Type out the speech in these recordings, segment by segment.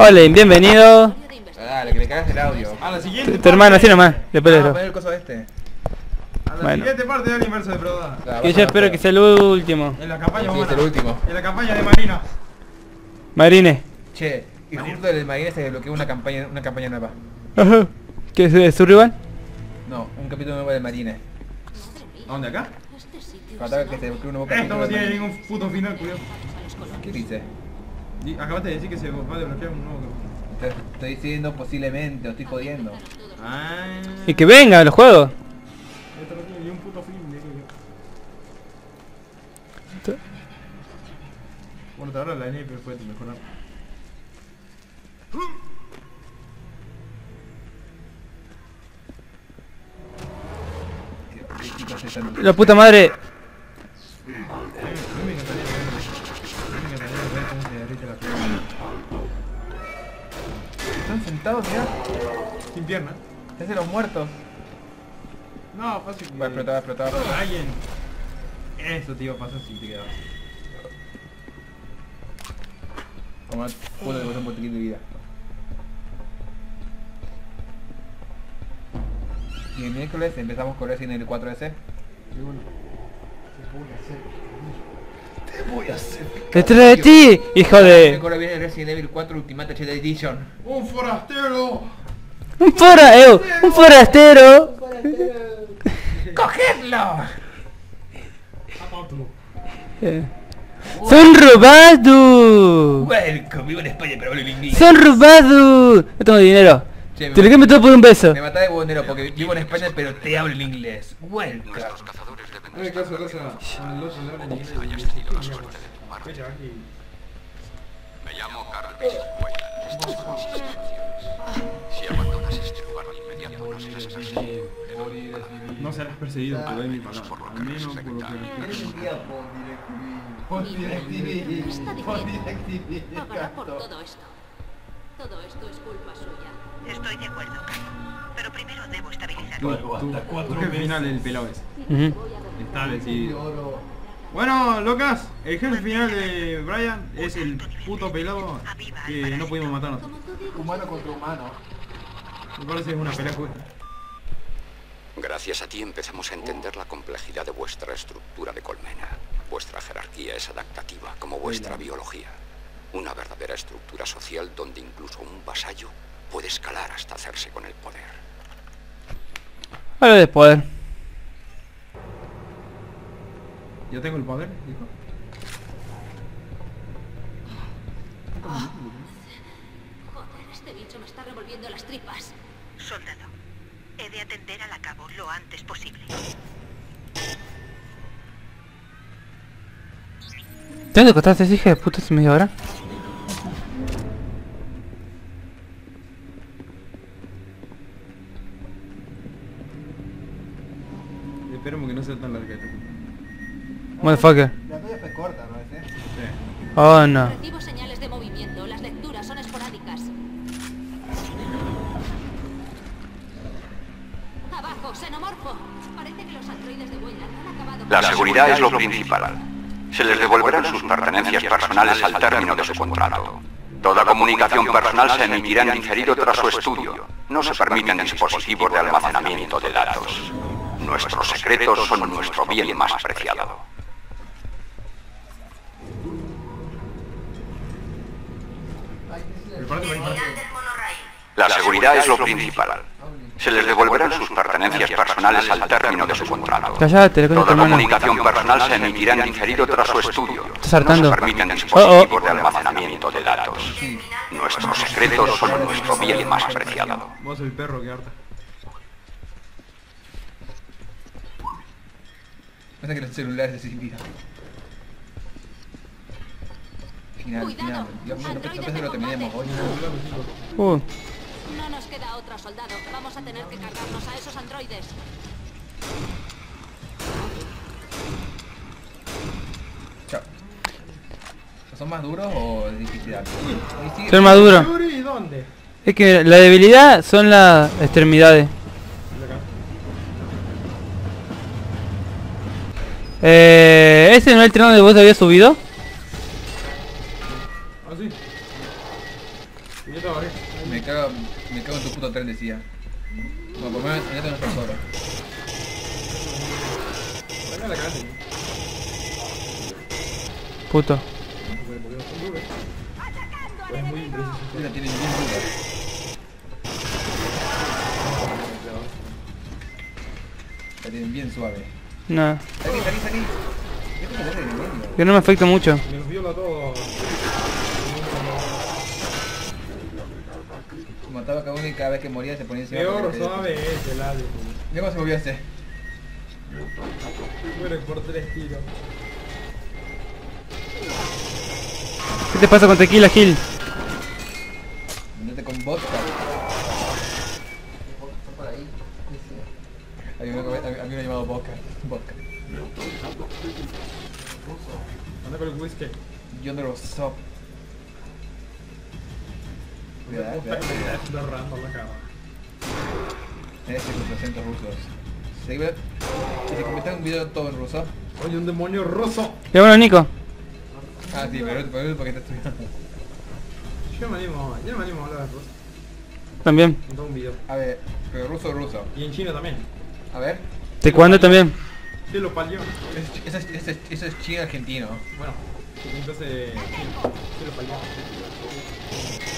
Hola, y bienvenido. Dale, que le cagas el audio. A la siguiente Tu hermano, así nomás. Después Ah, de el coso este. A la Bueno. siguiente parte del universo de Proda. Que vas yo espero que sea el último. En la campaña Sí, es el último. En la campaña de Marina. Marine. Che, y justo el Marine se desbloqueó una campaña, una campaña nueva. Ajá. ¿Qué es de su rival? No, un capítulo nuevo de Marine. ¿A dónde acá? Faltaba que se desbloqueó un nuevo Esto capítulo. no de tiene Marine. ningún puto final, curioso. ¿Qué dice? Acabaste de decir que se va a desbloquear un nuevo. Te estoy diciendo posiblemente, o estoy jodiendo. Ah. Y que venga, los juegos. Esto no tiene ni un puto yo. Bueno, te ahora la sniper puede mejorar. La puta madre. Están sentados, mira. Sin pierna. Es de los muertos. No, fácil. Va a explotar, va a explotar. Alguien. Eso te iba a pasar si te quedabas. Como puto de un botiquín de vida. Y el miércoles empezamos con Resident Evil 4S. Te voy a hacer. Detrás de ti, hijo de. Miércoles viene Resident Evil 4 Ultimate HD Edition. ¡Un forastero! Un fora, eh, un forastero. ¡Cogedlo! Eh. Son robados. Welcome, vivo en España pero hablo en inglés. Son robados. No tengo dinero. Che, Te lo cambio todo por un beso. Me maté de bonero porque vivo en España pero te hablo en inglés. Welcome. Me llamo Carl Weyland. Estas son mis instrucciones. Si abandonas este lugar inmediato, no serás perseguido. No serás perseguido, doy mi palabra. Por por todo esto. Todo esto es culpa suya. Estoy de acuerdo. Pero primero debo estabilizar. Tú, tú jefe final del pelado ese. Ujú. Está decidido. Bueno, locas, el jefe final de Brian es el puto pelado que no pudimos matar nosotros. Humano contra humano. Me parece es una pelea justa. Gracias a ti empezamos a entender la complejidad de vuestra estructura de colmena. Vuestra jerarquía es adaptativa, como vuestra biología. Una verdadera estructura social donde incluso un vasallo puede escalar hasta hacerse con el poder. Hablo de poder. Yo tengo el poder, dijo. Joder, este bicho me está revolviendo las tripas. Soldado, he de atender al cabo lo antes posible. ¿Dónde costaste ese hijo de puta hace media hora? Esperemos que no sea tan larga esta. Motherfucker. La tuya fue corta, ¿no? Ese? Sí. Oh no. Recibo señales de movimiento. Las lecturas son esporádicas. Abajo, xenomorfo. Parece que los androides de Weyland han acabado con La seguridad es lo principal. Se les devolverán sus pertenencias personales al término de su contrato. Toda comunicación personal se emitirá en diferido tras su estudio. No se permiten dispositivos de almacenamiento de datos. Nuestros secretos son nuestro bien más preciado. La seguridad es lo principal. Se les devolverán sus pertenencias personales al término de su contrato. Cállate, Toda comunicación personal se emitirá en diferido tras su estudio. Estás hartando. No se permiten Oh, dispositivos de almacenamiento de datos. Nuestros secretos son nuestro bien más preciado. Vos el perro que harta. Pasa que los celulares se vida. Final, Cuidado, final. Dios mío, lo de terminemos hoy. Uh, No nos queda otra, soldado. Vamos a tener que cargarnos a esos androides. Chao. ¿Son más duros o de dificultad? Son maduros. ¿Yuri dónde? Es que la debilidad son las extremidades. Eh, ¿Ese no es el tren donde vos habías subido? ¿Ah, sí? Yo trabajé. Me cago, me cago en tu puto tren, decía. Bueno, por lo menos. Saca la cabeza. Puto. Es muy impreciso. Mira, tiene. La tienen bien suave. No. Salí, salí, salí. Que no me afecta mucho. Me los viola todo. Mataba a cada uno y cada vez que moría se ponía encima. Peor suave es el alien. Cómo se movió ese. Muere por tres tiros. ¿Qué te pasa con Tequila Gil? Andate con vodka. Hay uno, que- hay- hay uno llamado vodka. Vodka. Anda con el whisky. Yo no lo so. Cuidado, cuidado. está derrando la cara. Ese con los acentos rusos. Se iba- y se convirtió en un video todo en ruso. Oye, un demonio ruso. Ya bueno, Nico. Ah, sí, pero, pero porque está estudiando. Yo me animo, yo no me animo a hablar de ruso. También. En todo un video. A ver, pero ruso ruso. Y en chino también. A ver. Taekwondo también. Sí, lo palió. Eso es, eso es, eso es chino argentino. Bueno, entonces. Sí, lo palió.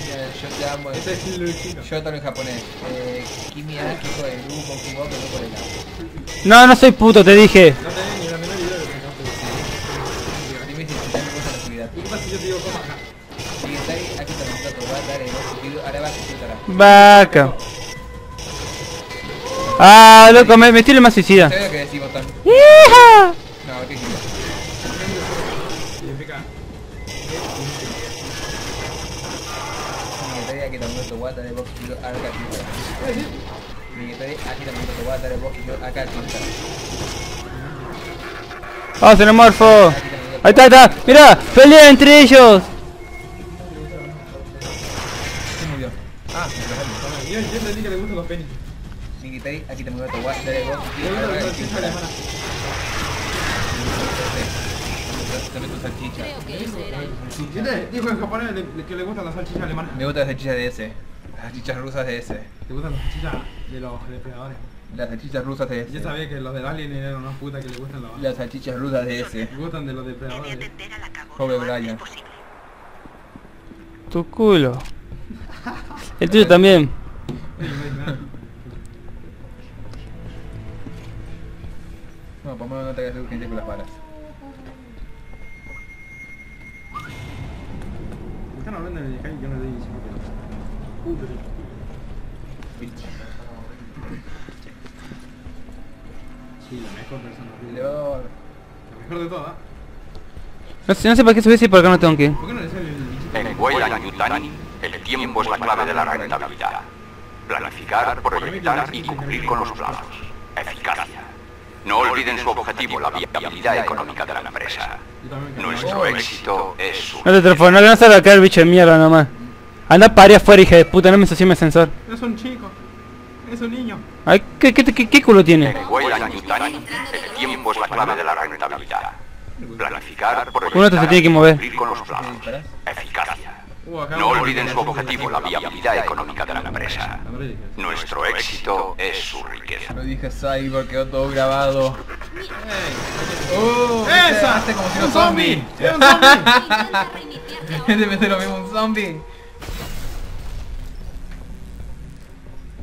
Ya, Yo te amo. Ese es el chino. Yo te en japonés. Eh, Kimi Akiko de Lu Mokumo que no por el lado. No, no soy puto, te dije. No tenés ni la menor idea de lo que acabas de Dime si te gusta la actividad. ¿Y qué pasa si yo te digo cómo acá? Shigetai Akita no Tato wa Dare no Fukiru Araba Shitara. Vaca. Ah, loco, me, me tiro más suicida. ¡Hija! No, Shitara. ¡Oh, xenomorfo! Ahí está, ahí está. Mira, pelea entre ellos. Shigetai Akita no Tato wa Dare no Le Fukiru gustan Araba las salchichas Shitara. alemanas. Dame tu salchicha. Dijo en japonés que le gustan las salchichas alemanas. Me gustan las salchichas de ese. Las salchichas rusas de ese. ¿Te gustan las salchichas de los depredadores? Las salchichas rusas de ese. Yo sabía que los del alien eran unas putas que le gustan los... Las salchichas rusas de ese. Le gustan de los depredadores. Pobre Brian. Tu culo. El tuyo también. Por lo menos no te hagas urgencia con las balas. Están hablando de Kai y yo no estoy diciendo que. Uh, pero- Sí, la mejor persona. Elevador. La mejor de todas. No sé, no sé para qué subís y por acá no tengo que ir. ¿Por qué no le sale el? En Weyland Yutani, el tiempo es la clave de la rentabilidad. Planificar, proyectar y cumplir con los plazos. Eficacia. No olviden su objetivo, la viabilidad económica de la empresa. Nuestro éxito es su... No te transformes, no le vas a sacar el bicho de mierda nomás. Anda paria afuera, hija de puta, no me ensucie mi ascensor. Es un chico. Es un niño. Ay, ¿qué, qué, qué, qué culo tiene? El tiempo es la clave de la rentabilidad. Planificar, Uno te proyectar tiene que mover. Eficacia. No olviden su objetivo, la viabilidad económica de la empresa. Nuestro éxito es su riqueza. Lo dije Cyber, quedó todo grabado. ¡Oh! ¡Esa! Hace como si ¡Un no zombie! zombie. ¡Es un zombie! Debe ser lo mismo un zombie.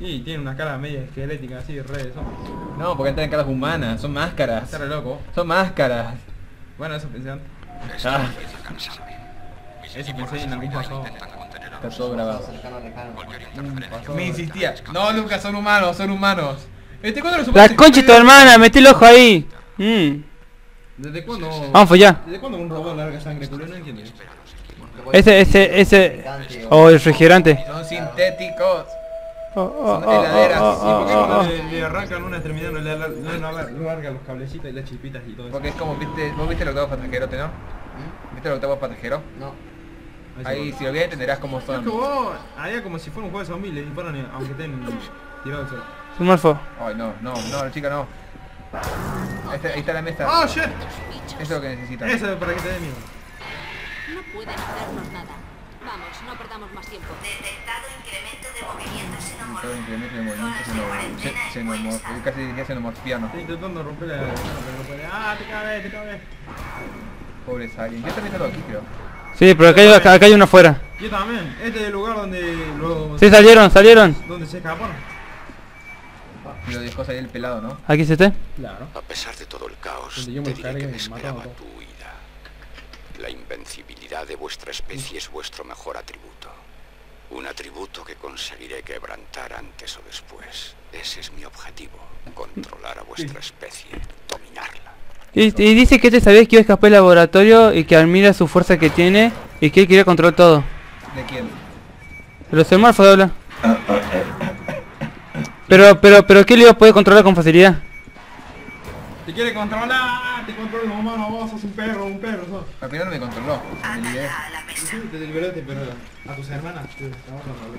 Y tiene una cara media esquelética así, re de zombie. No, porque entran en caras humanas, son máscaras. Está re loco. Son máscaras. Bueno, eso pensé antes. Ah, Eso pensé en algún pasado. está todo grabado. Me insistía. No, Lucas, son humanos, son humanos. ¿Este cuándo lo La supiste? concha de tu hermana, metí el ojo ahí. Mm. ¿Desde cuándo? Vamos allá. ¿Desde cuándo un robot larga sangre culo? No entiendo. Ese, ese, ese. Oh, el refrigerante. Son sintéticos. Oh, oh, Son oh, heladeras. oh, ¿Y por qué cuando oh. le, le arrancan una extremidad no le, alar- no le alar- no larga los cablecitos y las chispitas y todo eso? Porque es como, viste, vos viste el octavo pasajero, ¿no? ¿Viste el octavo pasajero? Ahí, si lo ves, entenderás cómo Es que son. vos como si fuera un juego de zombies, le disparan eh, aunque estén tirados. Es un morfo. Ay, no, no, no, chica, no. Ahí está, ahí está la mesa. ¡Oh, shit! Eso es lo que necesitan. Eso es para que te dé miedo. No pueden hacernos nada. Vamos, No perdamos más tiempo. Detectado incremento de movimiento xenomorfo. Todo incremento de movimiento xenomorfo. Se- xenomorfo. Yo casi diría xenomorfiano. Estoy intentando romper la... pero no puede. Ah, te cabe, te cabe. Pobre Alien. Yo también tengo aquí, creo. Sí, pero acá hay, acá, acá hay uno afuera. Yo también. Este es el lugar donde los... Sí, salieron, salieron. Donde se escaparon. Y lo dejó salir el pelado, ¿no? Aquí se esté. Claro. A pesar de todo el caos, Donde yo me te diré que me esperaba tu huida. La invencibilidad de vuestra especie es vuestro mejor atributo. Un atributo que conseguiré quebrantar antes o después. Ese es mi objetivo. Controlar a vuestra especie. Dominarla. Y, y dice que este sabía que iba a escapar del laboratorio y que admira su fuerza que tiene y que él quería controlar todo. ¿De quién? Los hermanos habla. Pero, pero, pero ¿qué le iba a poder controlar con facilidad? Te quiere controlar, te controla los humanos, vos sos un perro, un perro, sos. Al final no me controló. Me liberé. Sí, te liberaste, pero a tus hermanas te estamos controlando.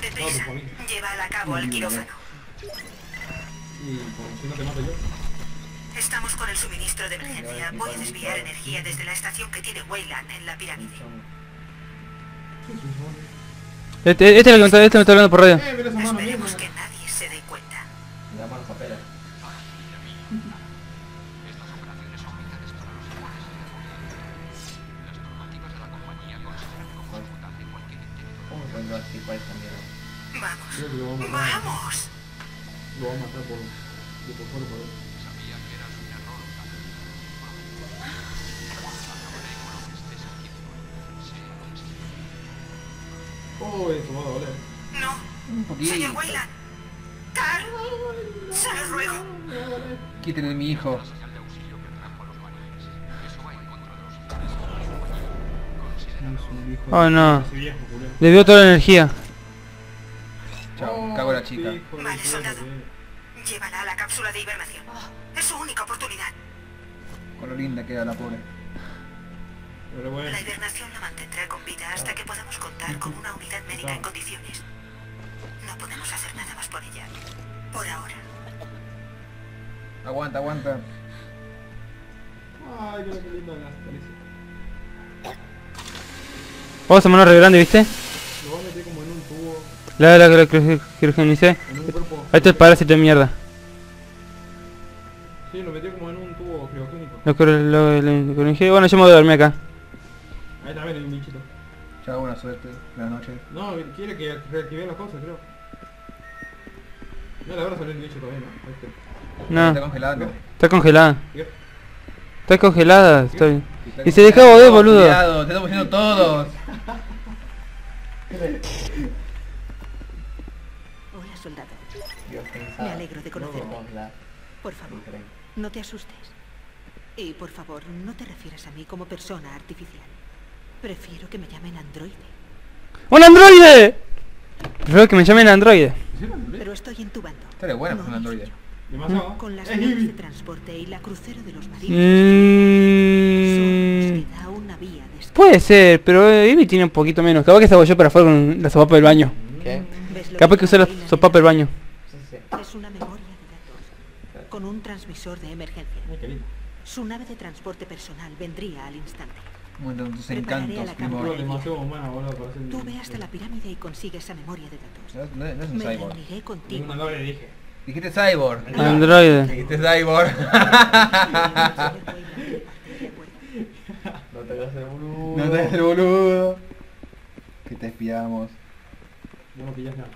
Deprisa. Llévala a cabo al quirófano. Y como si no te mato yo. Estamos con el suministro de emergencia. Voy a desviar energía desde la estación que tiene Weyland en la pirámide. Este, este es el que me está, este me está hablando por radio. Eh, Esperemos que nadie se dé cuenta. Vamos. Vamos. Lo vamos a matar por... por él. Eso va a doler. No. Un poquito. Señor Weyland. Carl. Se lo ruego. Quítenle a mi hijo. Oh no. Culero. Debió toda la energía. Chao, cago a la chica. de Vale, soldado. que- Llévala a la cápsula de hibernación. Es su única oportunidad. Con lo linda queda la pobre. Pero bueno, La hibernación la mantendrá con vida hasta que podamos contar con una unidad médica en condiciones. No podemos hacer nada más por ella. Por ahora. Aguanta, aguanta. Ay, mira qué lindo las caricias. Vamos a mano re grande, ¿viste? Lo voy a meter como en un tubo, La la la que criogenicé. en un cuerpo. Ahí está el parásito de mierda. Sí, lo metió como en un tubo criogénico. Lo que lo, lo, bueno, yo me voy a dormir acá. Ahí también hay un bichito. Chao, buena suerte. Buenas noches. No, quiere que reactive las cosas, creo. No le habrá salido el bicho todavía, ¿no? Ahí está. No, Está congelada. está congelada. Está congelada, está bien. Está Y se dejó de boludo. Cuidado, te estamos yendo todos. Hola, soldado. Me alegro de conocerte. Por favor, no te asustes. Y por favor, no te refieras a mí como persona artificial. Prefiero que me llamen androide. ¡Un androide! Prefiero que me llamen androide. Pero estoy en tu bando. Estaría buena No con un androide. Con las Es naves de transporte y la crucero de los marinos. Una vía de escape. Puede ser, pero Eevee tiene un poquito menos. Capaz que se abolló para afuera con la sopapa del baño. ¿Ves lo Capaz que usó la sopapa del baño. Es una memoria de datos. Con un transmisor de emergencia. Qué. Su nave de transporte personal vendría al instante. Momento, tus encantos, la primo. Tú ve hasta la pirámide y consigue esa memoria de datos. No, no- no es un Me cyborg. reuniré Tengo contigo. una doble dije. Dijiste cyborg. Androide. Dijiste cyborg. No te hagas el boludo. no te hagas el boludo. Que te espiamos. No pillas nada.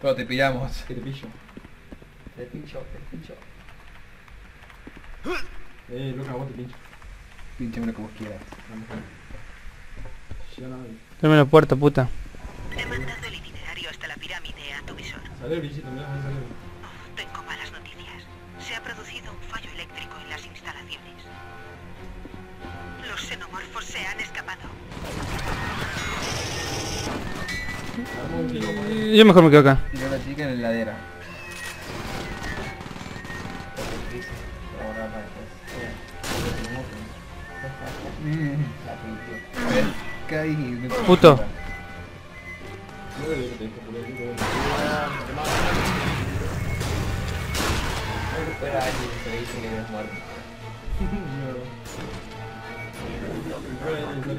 Pero te pillamos. Que te pillo. Te pincho, te pincho. Eh, loca, vos te pincho. Pinchame lo que vos quieras. Dame la puerta, puta. He mandado el itinerario hasta la pirámide a tu visor. Sale bichito. Tengo malas noticias. Se ha producido un fallo eléctrico en las instalaciones. Los xenomorfos se han escapado. Yo mejor me quedo acá. Y luego la chica en la heladera. Porque digo,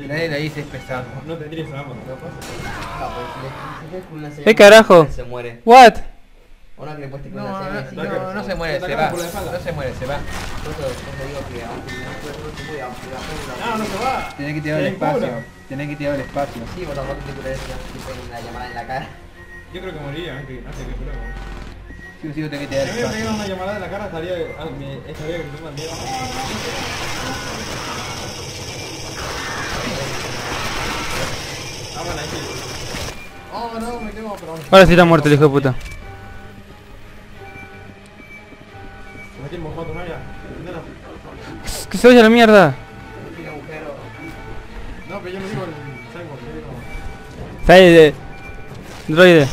Nadie le dice es pesado. No te tires a ¿Qué carajo? Se muere. What? Una que le pueste con No, una no, señal. no, no se muere, se va. No se muere, se va. Que no No, no se va. Tenés que tirar el espacio. Tenés que tirar el espacio. Sí, vos tampoco te curas si una llamada en la cara. Yo creo que moriría antes, antes que curamos. Sí sí, tenés que Si tirar me el espacio. pegado una llamada en la cara estaría, ah, me, estaría gritando al miedo. Ah, bueno, ahí sí. Oh, no, me quemo, pero... Ahora sí está muerto el hijo de puta. Ya. Que se vaya la mierda. No, pero yo no digo el cyborg, yo digo... Sale. Droide.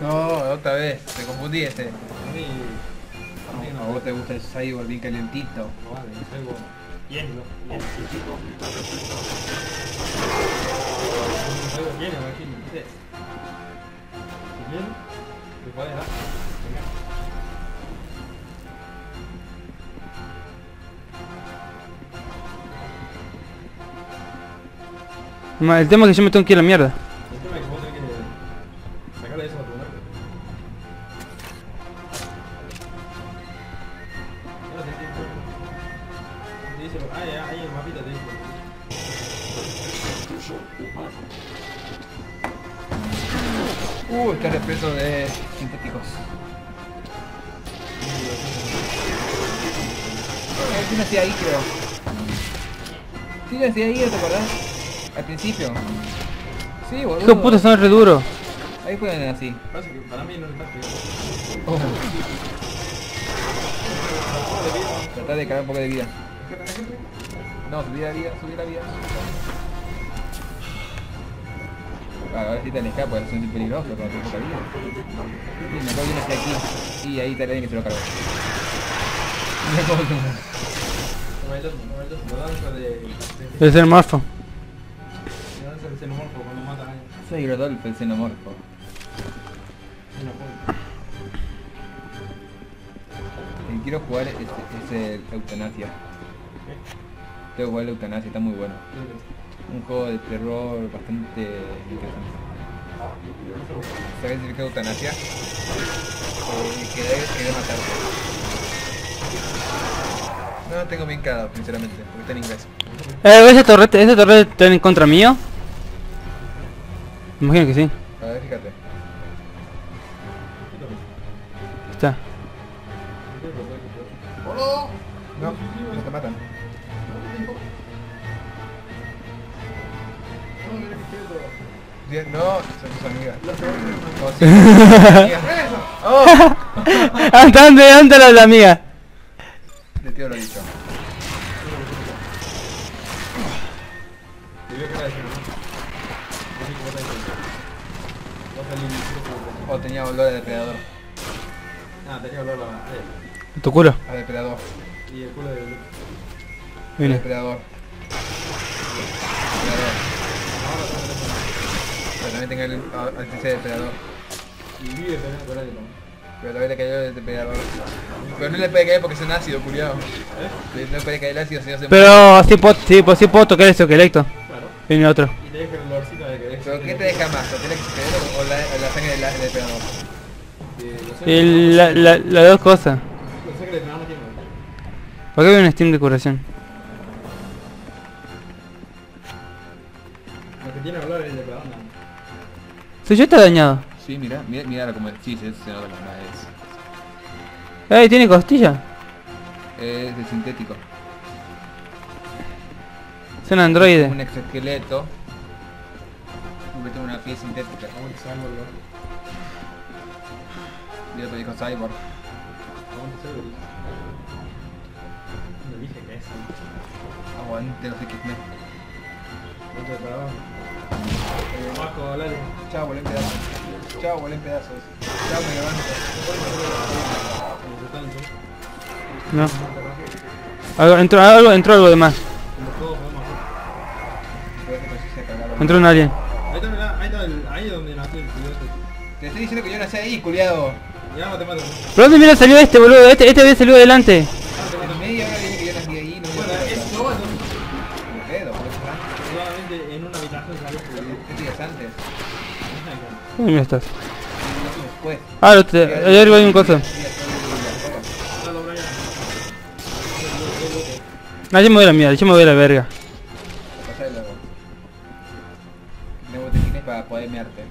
No, otra vez. Me confundí este. A mí... A mí A no. vos te gusta el cyborg bien calentito. No vale, el cyborg... Bien, ¿no? Bien. El cyborg bien, imagínate. Si puedes dar. Ma, El tema es que yo me tengo que ir a la mierda. El tema es que vos tenés que sacarle eso a tu que- Te dice, ah, ya, ahí el mapita te dice. Uh, está represo de sintéticos. Eh, tiene así ahí, creo. Tiene así ahí, ¿te acordás? Al principio. Sí, boludo. Hijo de puta, son re duros. Ahí pueden así. Pasa que para mí no es fácil. Oh. Tratá de cargar un poco de vida. No, subí la vida, subí la vida. Ah, ahora sí te alejas, pues es un peligroso cuando te poca vida. Sí, mejor viene hacia aquí. Y ahí está alguien que se lo cargó. Mira cómo se mueve. Me me Debe ser morfo. Del xenomorfo cuando mata a alguien. Soy Rodolfo, el xenomorfo. El que quiero jugar es, es el Eutanasia. Tengo que jugar el Eutanasia, está muy bueno. Un juego de terror bastante interesante. ¿Sabes el que es Eutanasia? Eh, querer, querer matarte. No lo tengo bien claro, sinceramente, porque está en inglés. Eh, ¿esa torreta, esa torreta está en contra mío? Imagino que sí. A ver, fíjate. No, son tus amigas. Oh, sí, son tus amigas. ¡Oh! ¿Hasta dónde, dónde la, la amiga? De tío lo dicho. Te vio que era de xenomorfo. Así que vos tenés que- vos salís y- O tenía olor a depredador. Ah, tenía olor a... Tu culo. A depredador. Y el culo de... Mira. Depredador. Pero también tenga el a- ese depredador. Y vive también ahí, ¿no? Pero todavía le cayó el depredador. Pero no le puede caer porque es un ácido, culiao. ¿Eh? No le puede caer el ácido si no se Pero sí puedo, sí, pues sí puedo tocar ese esqueleto. Claro. Viene otro. Y te deja el olorcito de que... ¿Pero qué te deja más? ¿Lo tienes que creer o la, la sangre del del depredador? De los Y la, la, las dos cosas. Los sangre de no tiene. ¿Por qué hay un Steam de curación? Si yo está dañado. Sí, mira, mira, mira como sí, se, se nota como es. ¡Ey, tiene costilla! Es de sintético. Es un androide. Un exoesqueleto. Convierte una piel sintética. Aguante cyborg, ¿no? Y otro dijo cyborg. Aguante cyborg. No dije que es. Aguante los X-Men. Depredador. Vasco, dale. Chao, volé en pedazos. Chao, volé en pedazos. Chao, me levanto. No. Algo, entró, algo, entró algo de más. Entró un alien. Ahí está, ahí está ahí es donde nació el culo este. Te estoy diciendo que yo nací ahí, culiado. Ya no te mato. ¿Pero dónde mira salió este, boludo? Este, este había salido adelante. ¿Dónde mira estás? Ah, lo te... allá arriba hay un coso. Ah, yo me voy a la mierda, yo me voy a la verga. Tengo botellines para poder mearte.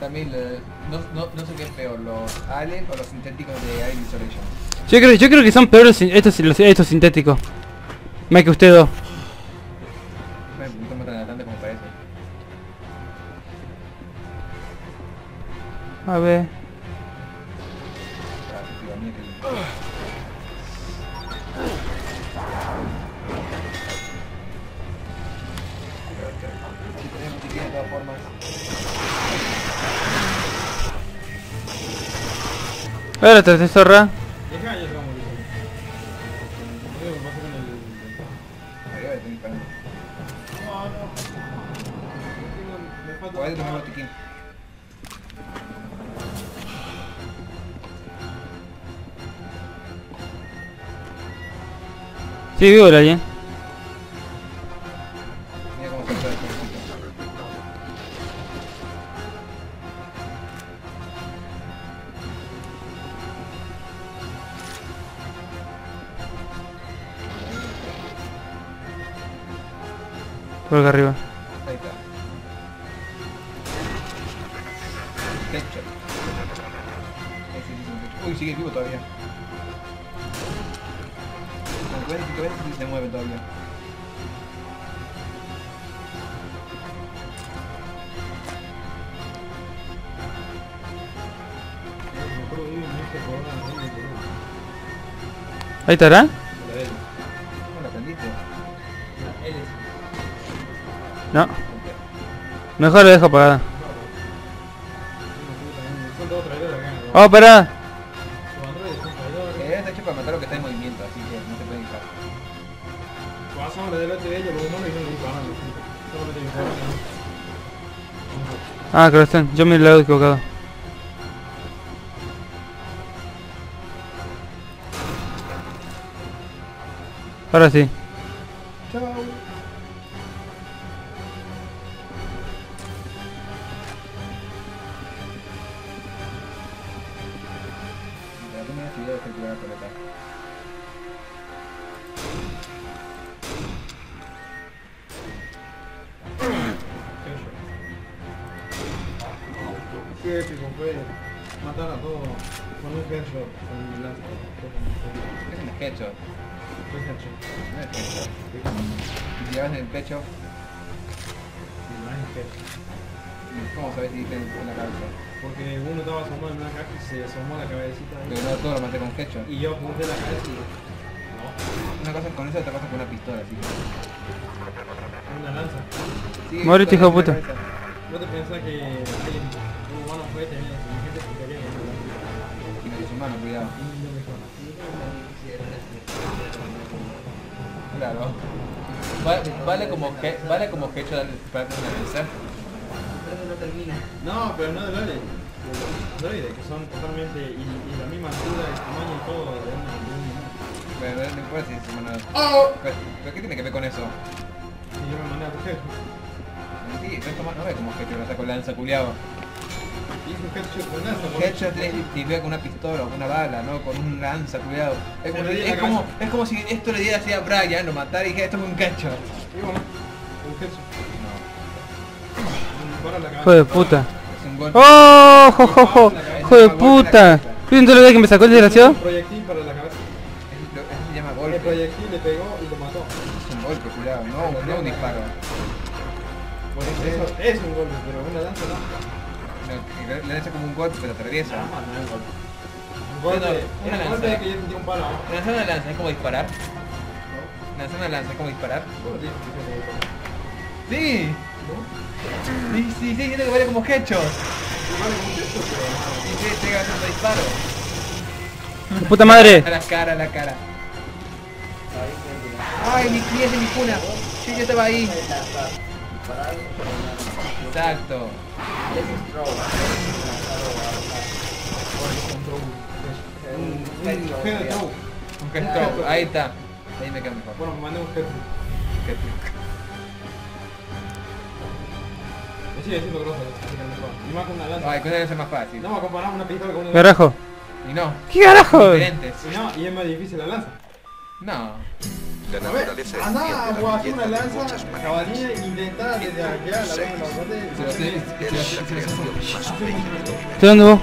También le- no, no, no sé qué es peor, los aliens o los sintéticos de Alien Isolation. Yo creo, yo creo que son peores estos, estos sintéticos. Más que ustedes dos. Bueno, no están tan tanto como parece. A ver. Ver, otra zorra. Deja, botiquín. Sí, vivo el alien. Por acá arriba. Ahí está. Uy, sigue vivo todavía. Como si sí se mueve todavía. Mejor vive Mejor lo dejo. ¿no? Oh. Eh, está hecho para matar lo que está en movimiento, así que no se puede disparar. Ah, corazón, yo me lo he equivocado. Ahora sí. Matar a todos con un headshot, con un lanza. ¿Qué es un headshot? Fue headshot. No es headshot. Si tirabas en el pecho, Sí, no es headshot. ¿cómo sabes si diste en la cabeza? Porque uno estaba asomado en una caja y se asomó la cabecita ahí. Pero no todo lo maté con headshot. Y yo apunté la cabeza y... No, Una cosa es con eso, otra cosa es con una pistola, así que... una lanza. Sí, Morite, hijo de puta. ¿No te pensás que alguien, un humano fue tenía No cuidado. No. Claro. Vale, vale como que vale como hecho darle para una lanza. No, pero no de androides, que son totalmente... Y, y la misma altura, el tamaño y todo de una... Pero no si. ¡Oh! Pero, pero ¿qué tiene que ver con eso? Y yo me mandé a coger. Sí, no es como no ve como hecho lo saco lanza culiado. Un headshot con lanza. por Headshot con una pistola o con una bala, no con un lanza culiado. Es, como, es, como, cabeza. es como si esto le diera así a Brian, lo matara y dije esto es un headshot. Y bueno, un headshot. No, Un de puta. es un golpe. ¡Oh! ¡Jo, jo, jo! ¡Hijo de puta! ¿Viste todo lo que me sacó el desgraciado? Un proyectil para la cabeza. Es- lo- Eso se llama El golpe. proyectil le pegó y lo mató. Es un golpe, culiado, no, no un disparo. Bueno, eso es un golpe, pero una lanza no. No, que Le le hace como un golpe, pero atraviesa. No, no es un golpe. Un golpe, Bueno, un una golpe lanza. es que yo sentí un palo. ¿no? Lanzar una lanza es como disparar. Lanzar una lanza es como disparar. ¿Cómo te dije que se me Sí. Sí, sí, sí, siento que vale como headshot. Igual como un headshot, pero Sí, sí, llega haciendo disparo. ¡Puta madre! A la cara, a la cara. Ay, mi pie de mi cuna. Sí, yo estaba ahí. Exacto. Es Stroke. Un Un Headstroke, ahí está. Ahí me quedo mejor. Bueno, mandé un head throw. Me sigue diciendo grosso, así que mejor. Y más con una lanza. Ay, cosa que es más fácil. No me a comparar una pistola con una Carajo. Y no. ¿Qué carajo? Diferentes. Y no, y es más difícil la lanza. No. La A ver, naturaleza es andá fiel a de la jugar belleza una de lanza, jabalina, e intentá desde allá, la lanza, los botes. ¿Estoy dónde vos?